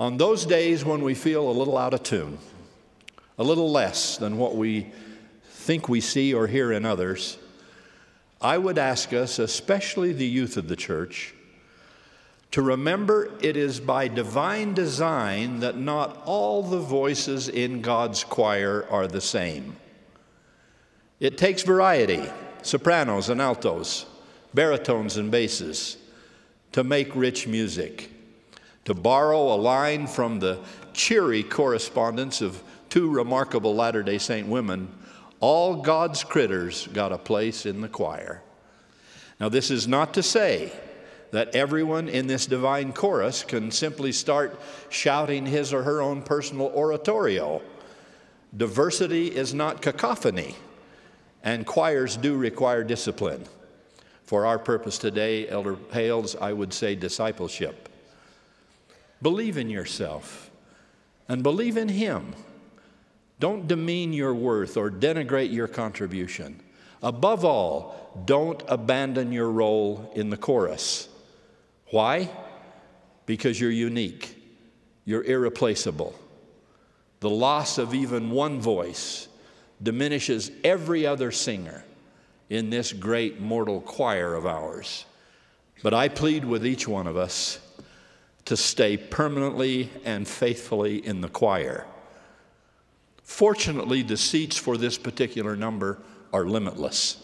On those days when we feel a little out of tune, a little less than what we think we see or hear in others, I would ask us, especially the youth of the church, to remember it is by divine design that not all the voices in God's choir are the same. It takes variety, sopranos and altos, baritones and basses, to make rich music. To borrow a line from the cheery correspondence of two remarkable Latter day Saint women, all God's critters got a place in the choir. Now, this is not to say that everyone in this divine chorus can simply start shouting his or her own personal oratorio. Diversity is not cacophony, and choirs do require discipline. For our purpose today, Elder Hales, I would say discipleship. Believe in yourself and believe in Him. Don't demean your worth or denigrate your contribution. Above all, don't abandon your role in the chorus. Why? Because you're unique, you're irreplaceable. The loss of even one voice diminishes every other singer in this great mortal choir of ours. But I plead with each one of us to stay permanently and faithfully in the choir. Fortunately, the seats for this particular number are limitless.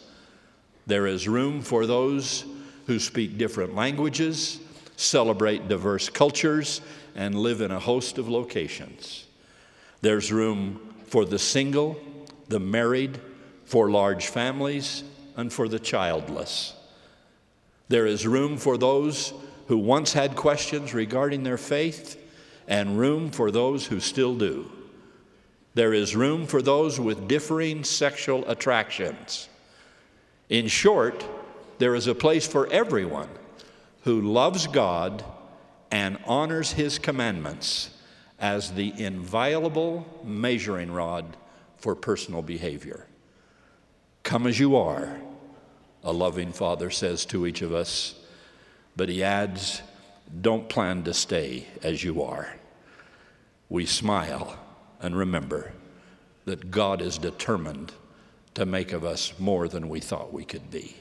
There is room for those who speak different languages, celebrate diverse cultures, and live in a host of locations. There's room for the single, the married, for large families, and for the childless. There is room for those who once had questions regarding their faith, and room for those who still do. There is room for those with differing sexual attractions. In short, there is a place for everyone who loves God and honors His commandments as the inviolable measuring rod for personal behavior. Come as you are, a loving Father says to each of us, but He adds, don't plan to stay as you are. We smile and remember that God is determined to make of us more than we thought we could be.